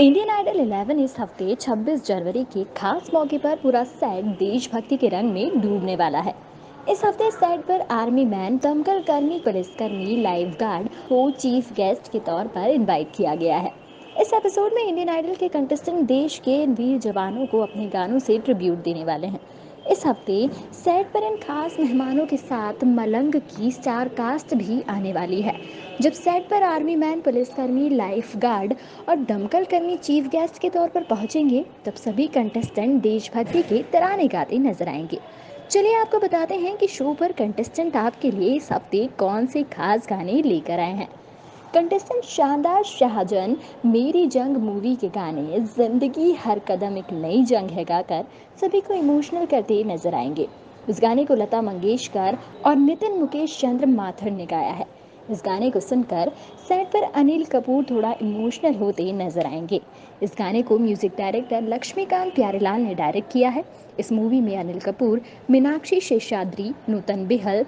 Indian idol 11 इस हफ़्ते 26 जनवरी के खास मौके पर पूरा सेट देशभक्ति के रंग में डूबने वाला है। इस हफ़्ते सेट पर आर्मी मैन दमकल कर्मी पुलिसकर्मी लाइफ गार्ड को चीफ गेस्ट के तौर पर इनवाइट किया गया है। इस एपिसोड में इंडियन आइडल के कंटेस्टेंट देश के वीर जवानों को अपने गानों से ट्रिब्यूट देने वाले हैं। इस हफ़्ते सेट पर इन खास मेहमानों के साथ मलंग की स्टार कास्ट भी आने वाली है, जब सेट पर आर्मी मैन, पुलिसकर्मी लाइफ गार्ड और दमकल कर्मी चीफ गेस्ट के तौर पर पहुँचेंगे, तब सभी कंटेस्टेंट देशभक्ति के तराने गाते नज़र आएँगे। चलिए आपको बताते हैं कि शो पर कंटेस्टेंट आपके लिए इस हफ़्ते कौन से खास गाने लेकर आए हैं। कंटेस्टेंट शानदार शाहजन मेरी जंग मूवी के गाने, ज़िंदगी हर कदम एक नई जंग है गाकर, सभी को इमोशनल करते नज़र आएँगे। इस गाने को लता मंगेशकर और नितिन मुकेश चंद्र माथुर ने गाया है। इस गाने को सुनकर सेट पर अनिल कपूर थोड़ा इमोशनल होते नज़र आएँगे। इस गाने को म्यूज़िक डायरेक्टर लक्ष्मीकांत प्यारेलाल ने डायरेक्ट किया है। इस मूवी में अनिल कपूर, मीनाक्षी शेषाद्री, नूतन बिहल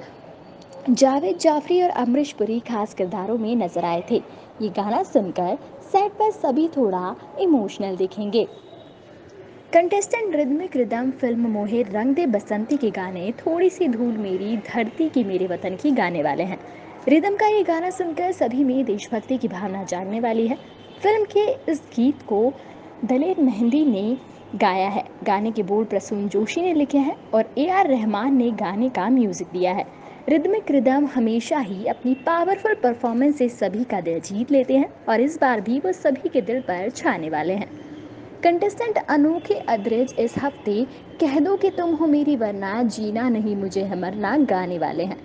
जावेद जाफरी और अमरीश पुरी खास किरदारों में नज़र आए थे। ये गाना सुनकर सेट पर सभी थोड़ा इमोशनल दिखेंगे। कंटेस्टेंट रिदमिक रिदम फ़िल्म मोहे रंग दे बसंती के गाने थोड़ी सी धूल मेरी, धरती की मेरे वतन की गाने वाले हैं। रिदम का ये गाना सुनकर सभी में देशभक्ति की भावना जानने वाली है। फ़िल्म के इस गीत को दलेर मेहंदी ने गाया है। गाने के बोल प्रसून जोशी ने लिखे हैं और ए आर रहमान ने गाने का म्यूज़िक दिया है। रिदमिक रिदम हमेशा ही अपनी पावरफुल परफॉर्मेंस से सभी का दिल जीत लेते हैं और इस बार भी वो सभी के दिल पर छाने वाले हैं। कंटेस्टेंट अनोखे अद्रिज इस हफ़्ते, कह दो कि तुम हो मेरी वरना, जीना नहीं मुझे है मरना, गाने वाले हैं।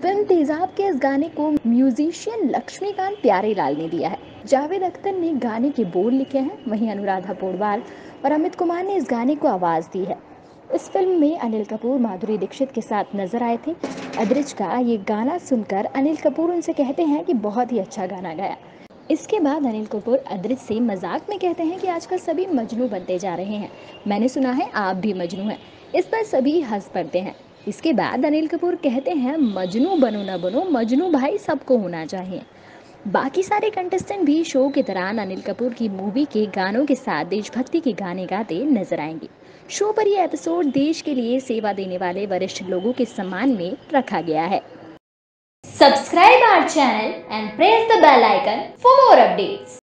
फ़िल्म तेजाब के इस गाने को म्यूजिशियन लक्ष्मीकांत प्यारेलाल ने दिया है। जावेद अख्तर ने गाने के बोल लिखे हैं, वहीं अनुराधा पोडवाल और अमित कुमार ने इस गाने को आवाज़ दी है। इस फ़िल्म में अनिल कपूर, माधुरी दीक्षित के साथ नज़र आए थे। अद्रिज का ये गाना सुनकर अनिल कपूर उनसे कहते हैं कि बहुत ही अच्छा गाना गाया। इसके बाद अनिल कपूर अदरिज से मज़ाक में कहते हैं कि आजकल सभी मजनू बनते जा रहे हैं। मैंने सुना है आप भी मजनू हैं। इस पर सभी हंस पड़ते हैं। इसके बाद अनिल कपूर कहते हैं, मजनू बनो ना बनो, मजनू भाई सबको होना चाहिए। बाकी सारे कंटेस्टेंट भी शो के दौरान अनिल कपूर की मूवी के गानों के साथ देशभक्ति के गाने गाते नज़र आएँगे। शो पर यह एपिसोड देश के लिए सेवा देने वाले वरिष्ठ लोगों के सम्मान में रखा गया है। Subscribe our channel and press the bell icon for more updates